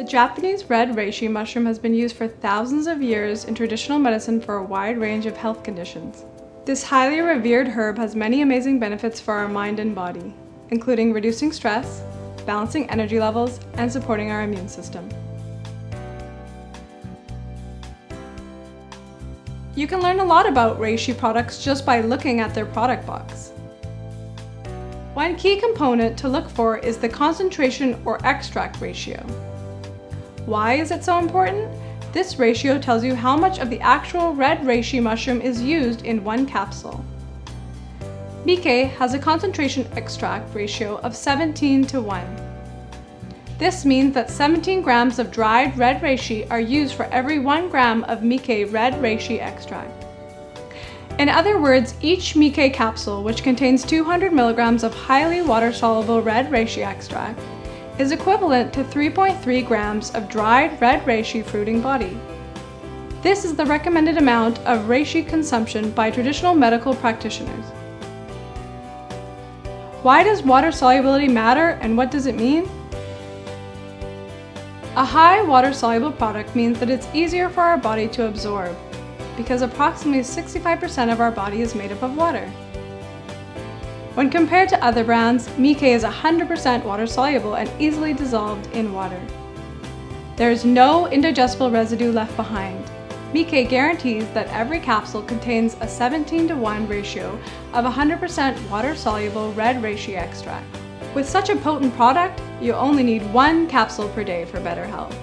The Japanese red reishi mushroom has been used for thousands of years in traditional medicine for a wide range of health conditions. This highly revered herb has many amazing benefits for our mind and body, including reducing stress, balancing energy levels, and supporting our immune system. You can learn a lot about reishi products just by looking at their product box. One key component to look for is the concentration or extract ratio. Why is it so important? This ratio tells you how much of the actual red reishi mushroom is used in one capsule. Mikei has a concentration extract ratio of 17 to 1. This means that 17 grams of dried red reishi are used for every 1 gram of Mikei red reishi extract. In other words, each Mikei capsule, which contains 200 milligrams of highly water-soluble red reishi extract, is equivalent to 3.3 grams of dried red reishi fruiting body. This is the recommended amount of reishi consumption by traditional medical practitioners. Why does water solubility matter and what does it mean? A high water soluble product means that it's easier for our body to absorb because approximately 65% of our body is made up of water. When compared to other brands, Mikei is 100% water soluble and easily dissolved in water. There is no indigestible residue left behind. Mikei guarantees that every capsule contains a 17 to 1 ratio of 100% water-soluble red reishi extract. With such a potent product, you only need one capsule per day for better health.